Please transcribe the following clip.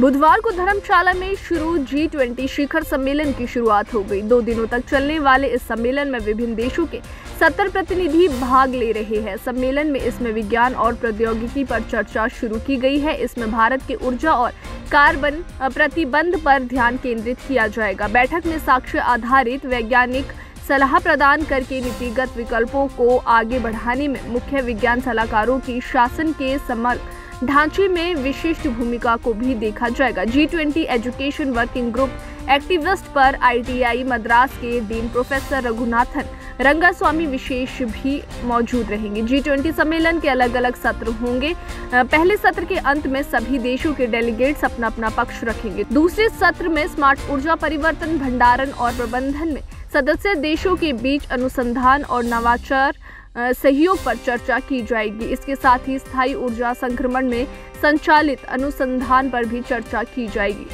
बुधवार को धर्मशाला में शुरू जी ट्वेंटी शिखर सम्मेलन की शुरुआत हो गई। दो दिनों तक चलने वाले इस सम्मेलन में विभिन्न देशों के सत्तर प्रतिनिधि भाग ले रहे हैं। सम्मेलन में इसमें विज्ञान और प्रौद्योगिकी पर चर्चा शुरू की गई है। इसमें भारत के ऊर्जा और कार्बन प्रतिबंध पर ध्यान केंद्रित किया जाएगा। बैठक में साक्ष्य आधारित वैज्ञानिक सलाह प्रदान करके नीतिगत विकल्पों को आगे बढ़ाने में मुख्य विज्ञान सलाहकारों की शासन के समग्र ढांचे में विशिष्ट भूमिका को भी देखा जाएगा। G twenty education working group activist पर आईटीआई मद्रास के डीन प्रोफेसर रघुनाथन रंगास्वामी विशेष भी मौजूद रहेंगे। जी ट्वेंटी सम्मेलन के अलग अलग सत्र होंगे। पहले सत्र के अंत में सभी देशों के डेलीगेट्स अपना अपना पक्ष रखेंगे। दूसरे सत्र में स्मार्ट ऊर्जा परिवर्तन, भंडारण और प्रबंधन में सदस्य देशों के बीच अनुसंधान और नवाचार सहयोग पर चर्चा की जाएगी। इसके साथ ही स्थायी ऊर्जा संक्रमण में संचालित अनुसंधान पर भी चर्चा की जाएगी।